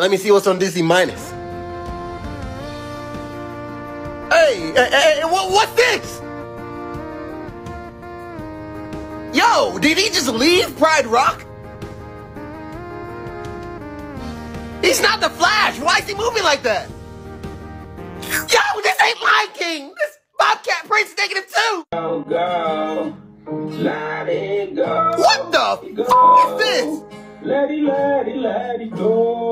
Let me see what's on DC Minus. Hey, hey, hey, what, what's this? Yo, did he just leave Pride Rock? He's not the Flash. Why is he moving like that? Yo, this ain't Lion King. This Bobcat Prince negative two. Go, go. Let it go. What the f is this? Let it, let it, let it go.